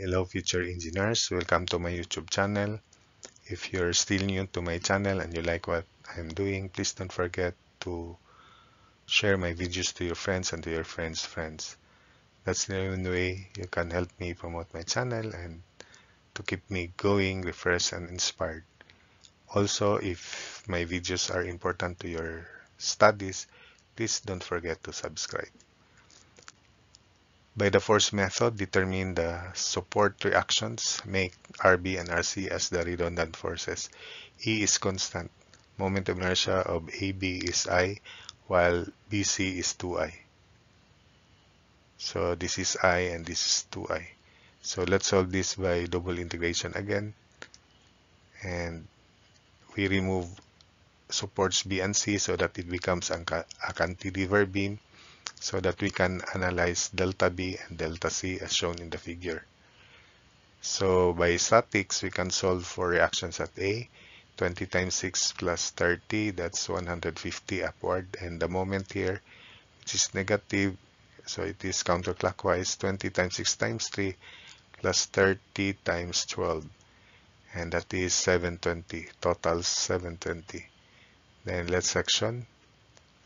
Hello future engineers, welcome to my YouTube channel. If you're still new to my channel and you like what I'm doing, please don't forget to share my videos to your friends and to your friends' friends. That's the only way you can help me promote my channel and to keep me going, refreshed and inspired. Also, if my videos are important to your studies, please don't forget to subscribe. By the force method, determine the support reactions, make RB and RC as the redundant forces. E is constant. Moment of inertia of AB is I, while BC is 2I. So this is I and this is 2I. So let's solve this by double integration again. And we remove supports B and C so that it becomes a cantilever beam so that we can analyze delta B and delta C as shown in the figure. So by statics, we can solve for reactions at A. 20 times 6 plus 30, that's 150 upward. And the moment here, which is negative, so it is counterclockwise, 20 times 6 times 3 plus 30 times 12. And that is 720, total 720. Then let's section.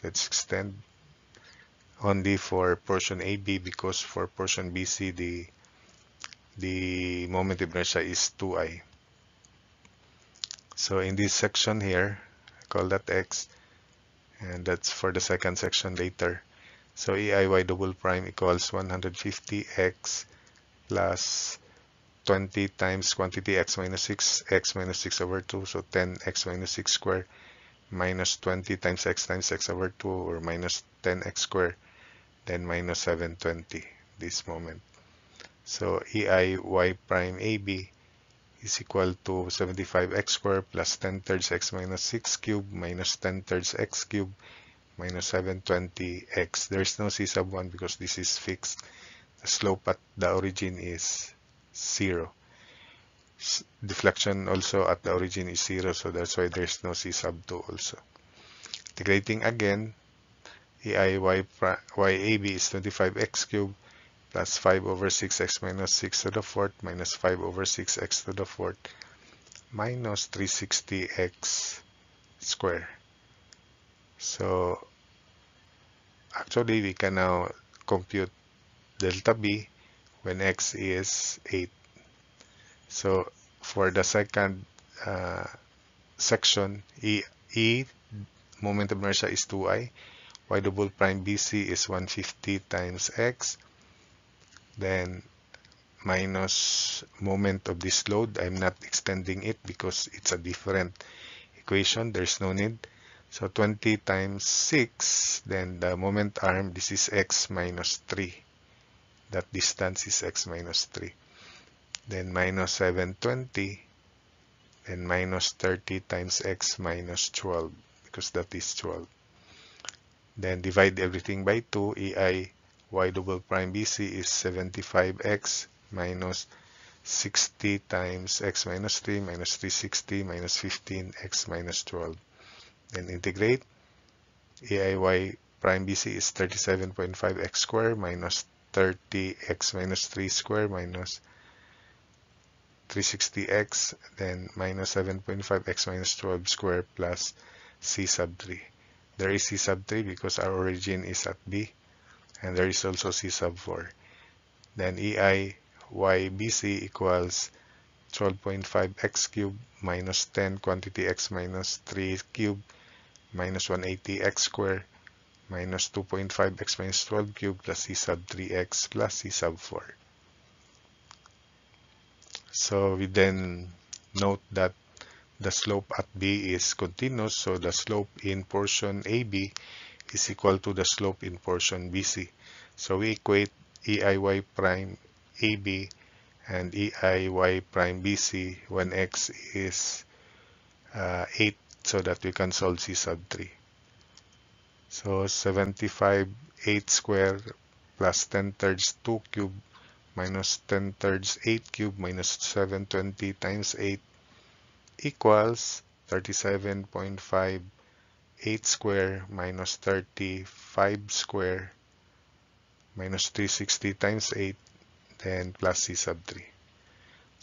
Let's extend only for portion AB because for portion BC the the moment of inertia is 2i. So in this section here, I call that x, and that's for the second section later. So EIY double prime equals 150x plus 20 times quantity x minus 6, x minus 6 over 2, so 10x minus 6 square minus 20 times x times x over 2 or minus 10x squared, then minus 720 this moment. So EI y prime AB is equal to 75x squared plus 10 thirds x minus 6 cubed minus 10 thirds x cubed minus 720x. There is no c sub 1 because this is fixed. The slope at the origin is 0. Deflection also at the origin is 0 so that's why there is no c sub 2 also. Integrating again, EI y, YAB is 25x cubed plus 5 over 6x minus 6 to the fourth minus 5 over 6x to the fourth minus 360x square. So actually we can now compute delta B when x is 8. So for the second uh, section, E, e moment of inertia is 2i y double prime bc is 150 times x. Then minus moment of this load I'm not extending it because it's a different equation. There's no need. So 20 times 6 then the moment arm this is x minus 3 that distance is x minus 3 then minus 720 then minus 30 times x minus 12 because that is 12 then divide everything by 2. EI y double prime BC is 75x minus 60 times x minus 3 minus 360 minus 15 x minus 12. Then integrate. EI y prime BC is 37.5 x squared minus 30 x minus 3 squared minus 360x then minus 7.5 x minus 12 squared plus c sub 3 there is C sub 3 because our origin is at B and there is also C sub 4 then EI y BC equals 12.5 x cubed minus 10 quantity x minus 3 cubed minus 180 x squared minus 2.5 x minus 12 cubed plus c sub 3x plus c sub 4. So we then note that the slope at B is continuous, so the slope in portion AB is equal to the slope in portion BC. So we equate EIY prime AB and EIY prime BC when x is uh, 8 so that we can solve C sub 3. So 75 8 square plus 10 thirds 2 cube minus 10 thirds 8 cube minus 720 times 8 equals 37.5 8 square minus 35 square minus 360 times 8 then plus c sub 3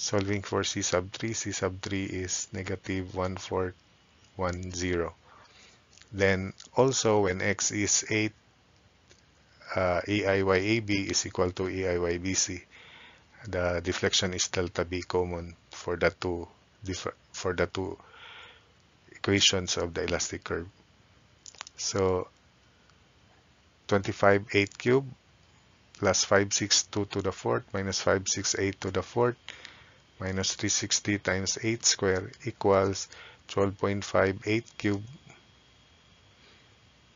Solving for C sub 3, C sub 3 is negative 1410. Then also when x is 8, uh, AIYAB is equal to AIYBC. The deflection is delta B common for the two for the two equations of the elastic curve. So 25 8 cube plus 562 to the fourth minus 568 to the fourth minus 360 times 8 square equals 12.58 cube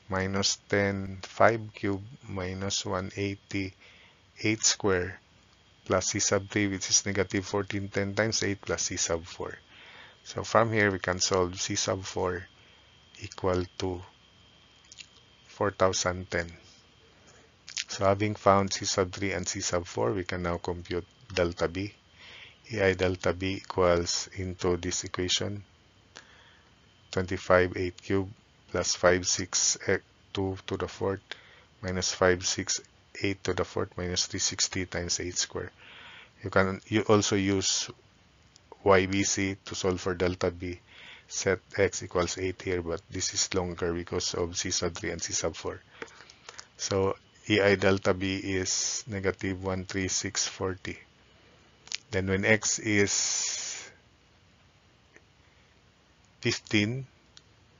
minus 10 5 cube minus 188 square plus c sub 3 which is negative 1410 times 8 plus c sub 4. So from here we can solve c sub 4 equal to 4010. So having found c sub 3 and c sub 4 we can now compute delta b. AI delta b equals into this equation 25 8 cube plus 5 6 eh, 2 to the fourth minus 5 6 8 to the fourth minus 360 times 8 square. You can you also use YBC to solve for delta B. Set x equals 8 here, but this is longer because of C sub 3 and C sub 4. So EI delta B is negative 13640. Then when x is 15,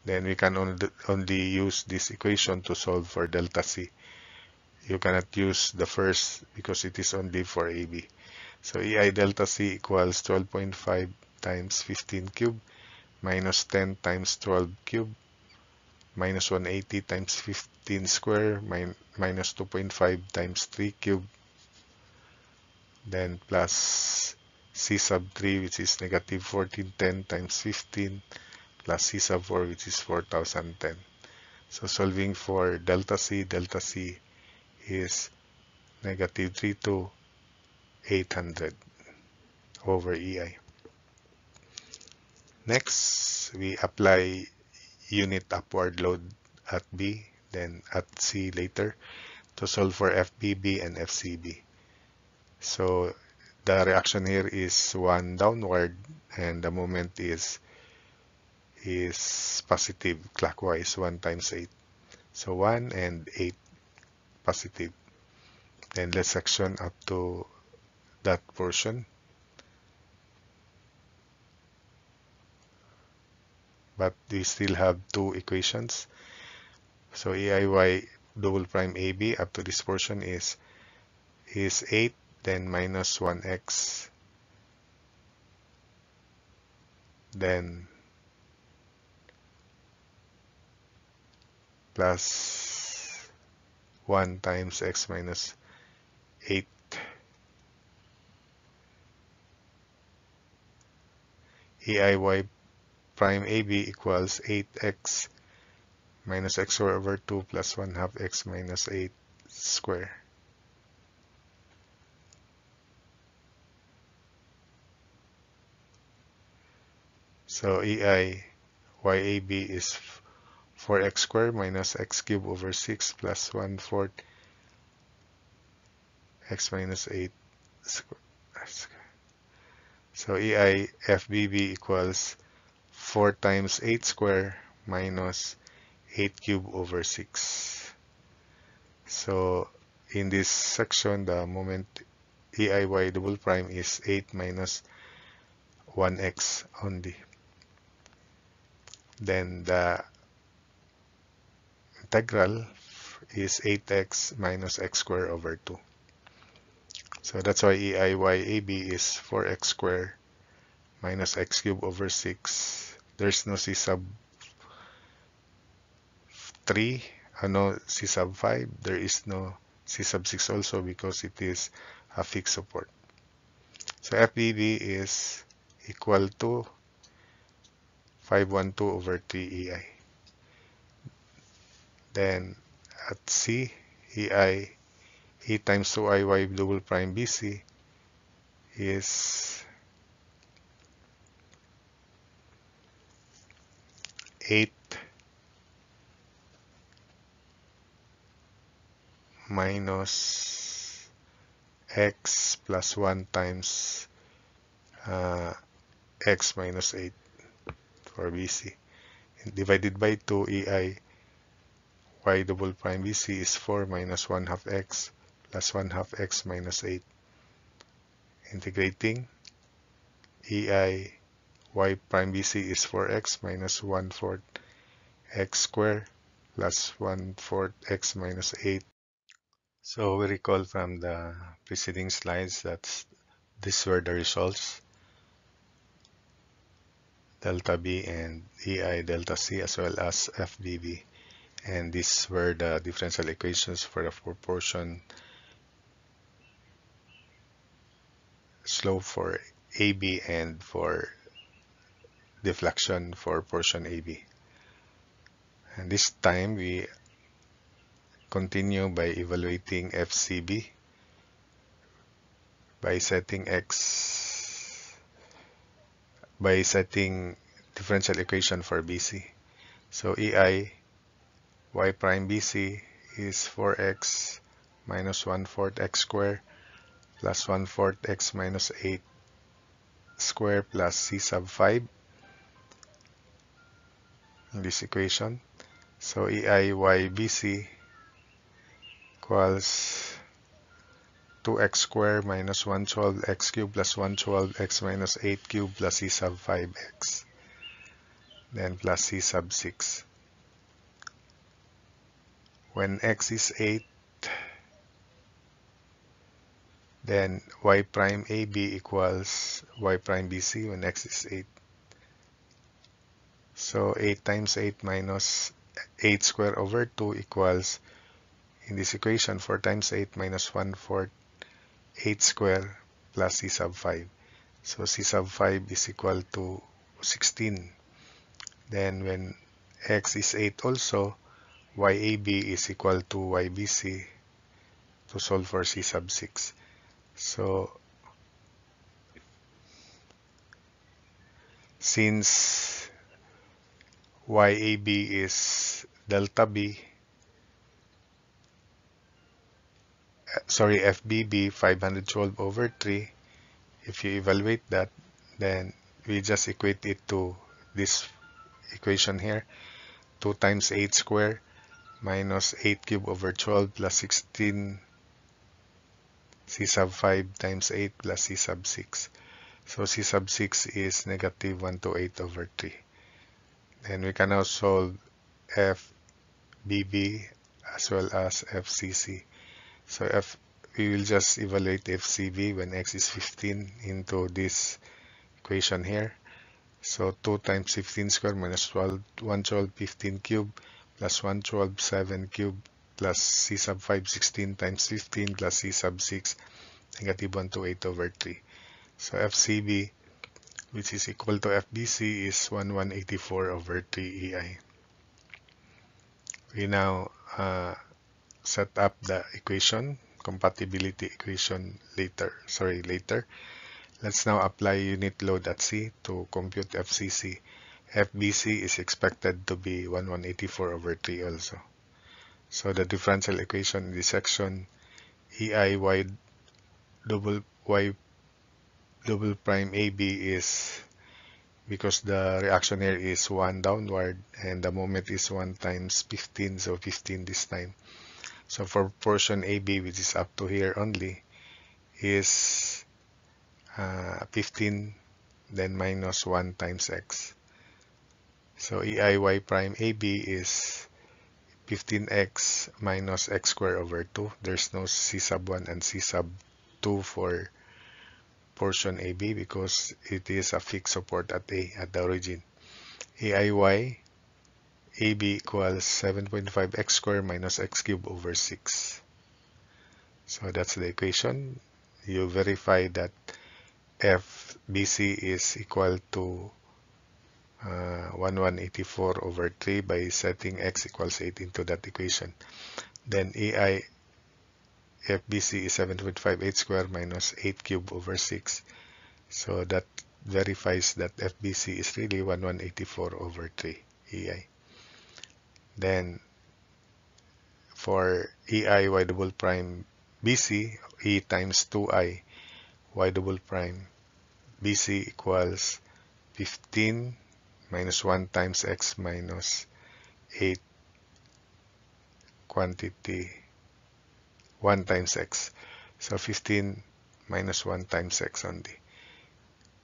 then we can only, only use this equation to solve for delta C. You cannot use the first because it is only for AB. So EI delta C equals 12.5 times 15 cube minus 10 times 12 cube minus 180 times 15 square min minus 2.5 times 3 cube then plus C sub 3 which is negative 1410 times 15 plus C sub 4 which is 4010. So solving for delta C, delta C is negative 32 800 over EI. Next, we apply unit upward load at B, then at C later to solve for FBB and FCB. So the reaction here is 1 downward and the moment is is positive clockwise 1 times 8. So 1 and 8 positive. Then let's section up to that portion. But we still have two equations. So AIY double prime AB up to this portion is is 8 then minus 1x then plus 1 times x minus 8 AIY prime AB equals 8x minus x over 2 plus 1 half x minus 8 square. So EI YAB is 4x squared minus x cubed over 6 plus 1 fourth x minus 8 squared. So EI FBB equals 4 times 8 squared minus 8 cubed over 6. So in this section, the moment EIY double prime is 8 minus 1x only. Then the integral is 8x minus x squared over 2. So that's why EIYAB is 4x squared minus x cubed over 6. There's no C sub 3, uh, no C sub 5. There is no C sub 6 also because it is a fixed support. So FBB is equal to 512 over 3 EI. Then at C, EI E times 2iy double prime bc is 8 minus x plus 1 times uh, x minus 8 for BC. Divided by 2 EI y double prime BC is 4 minus 1 half x plus 1 half x minus 8. Integrating EI y prime BC is 4x minus 1 fourth x square plus 1 fourth x minus 8. So we recall from the preceding slides that these were the results delta B and EI delta C as well as FBB and these were the differential equations for the proportion slope for AB and for deflection for portion AB. And this time we continue by evaluating FCB by setting X by setting differential equation for BC. So EI y prime BC is 4x minus 1 fourth x square plus 1 fourth x minus 8 square plus c sub 5 in this equation. So EI EIYBC equals 2x squared minus 112x cubed plus 112x minus 8 cubed plus c sub 5x then plus c sub 6 when x is 8 then y prime AB equals y prime BC when x is 8 so 8 times 8 minus 8 square over 2 equals in this equation 4 times 8 minus 1 fourth 8 square plus c sub 5 so c sub 5 is equal to 16 then when x is 8 also YAB is equal to YBC to solve for C sub 6. So, since YAB is delta B, eh, sorry, FBB 512 over 3, if you evaluate that, then we just equate it to this equation here, 2 times 8 square minus 8 cube over 12 plus 16 c sub 5 times 8 plus c sub 6. So c sub 6 is negative 1 to 8 over 3. Then we can now solve FBB as well as FCC. So F we will just evaluate FCB when x is 15 into this equation here. So 2 times 15 squared minus 12, 112, 15 cube plus 112 7 cube plus c sub 5 16 times 15 plus c sub 6 negative 128 over 3. So FCB which is equal to FBC is 1184 over 3 EI. We now uh, set up the equation, compatibility equation later, sorry, later. Let's now apply unit load at C to compute FCC. FBC is expected to be 1184 over 3 also. So the differential equation in this section EI y double y double prime AB is because the reaction here is 1 downward and the moment is 1 times 15 so 15 this time. So for portion AB which is up to here only is uh, 15 then minus 1 times x. So EIY prime AB is 15x minus x squared over 2. There's no C sub 1 and C sub 2 for portion AB because it is a fixed support at A at the origin. AIY AB equals 7.5x squared minus x cubed over 6. So that's the equation. You verify that FBC is equal to uh, 1184 over 3 by setting x equals 8 into that equation. Then AI FBC is 7.58 square minus 8 cube over 6. So that verifies that FBC is really 1184 over 3 EI. Then for EI y double prime BC, E times 2i y double prime BC equals 15 minus 1 times x minus 8 quantity 1 times x. So 15 minus 1 times x only.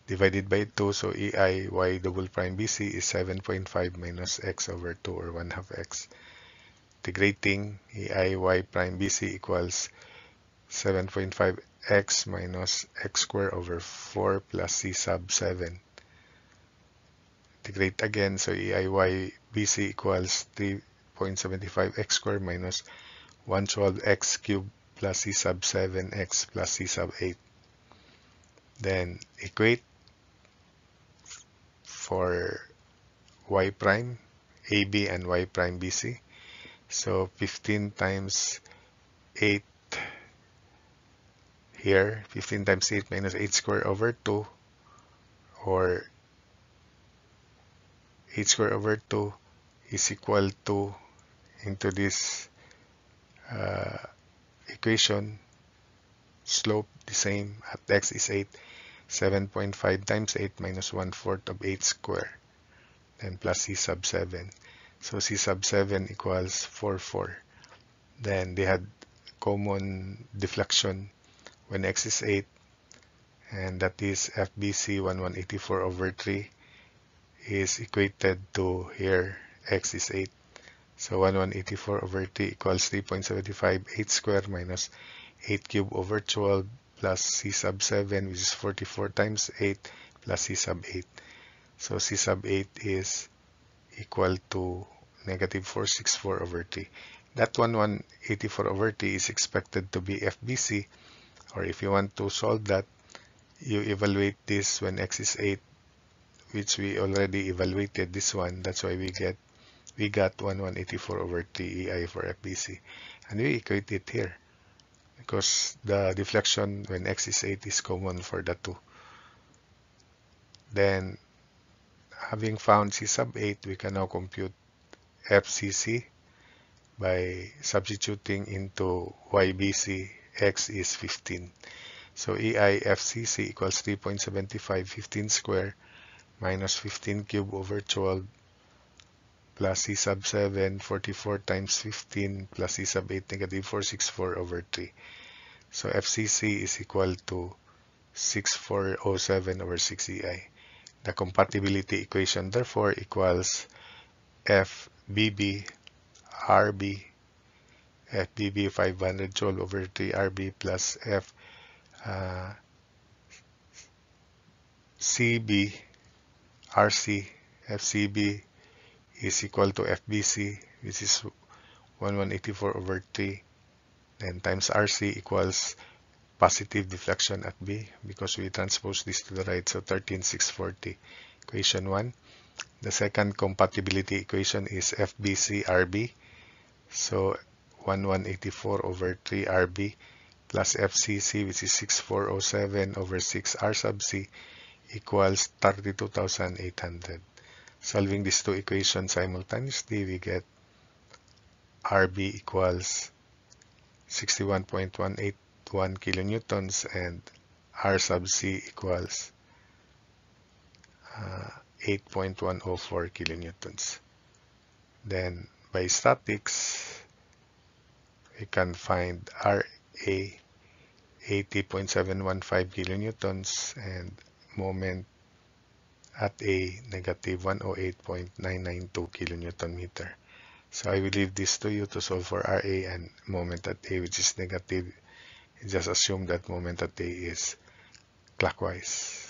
Divided by 2, so EI y double prime BC is 7.5 minus x over 2 or 1 half x. Integrating EI y prime BC equals 7.5 x minus x squared over 4 plus c sub 7. Integrate again, so EIY BC equals 3.75 x squared minus 112 x cubed plus c sub 7 x plus c sub 8. Then equate for y prime AB and y prime BC. So 15 times 8 here 15 times 8 minus 8 squared over 2 or 8 squared over 2 is equal to into this uh, equation. Slope the same at x is 8 7.5 times 8 minus 1 fourth of 8 square. Then plus c sub 7 so c sub 7 equals 4 4 then they had common deflection. When x is 8 and that is FBC 1184 over 3 is equated to here x is 8 so 1184 over 3 equals 3.75 8 squared minus 8 cube over 12 plus c sub 7 which is 44 times 8 plus c sub 8 so c sub 8 is equal to negative 464 over 3 that 1184 over 3 is expected to be FBC or if you want to solve that you evaluate this when x is 8 which we already evaluated this one. That's why we get we got 1184 over TEI for FBC and we equate it here. Because the deflection when x is 8 is common for the two. Then having found C sub 8 we can now compute FCC by substituting into YBC x is 15. So EIFCC equals 3.75 15 square minus 15 cube over 12 plus C sub 7 44 times 15 plus C sub 8 negative 464 over 3. So FCC is equal to 6407 over 6EI. The compatibility equation therefore equals FBB RB FBB 500 joule over 3 RB plus F uh, CB RC FCB is equal to FBC which is 1184 over 3 then times RC equals positive deflection at B because we transpose this to the right so 13640 equation 1 the second compatibility equation is FBC RB so 1184 over 3 RB plus FCC which is 6407 over 6 R sub C equals 32,800. Solving these two equations simultaneously, we get RB equals 61.181 kilonewtons and R sub C equals uh, 8.104 kilonewtons. Then by statics, we can find RA 80.715 kilonewtons and moment at A negative 108.992 kilonewton meter. So I will leave this to you to solve for RA and moment at A which is negative. Just assume that moment at A is clockwise.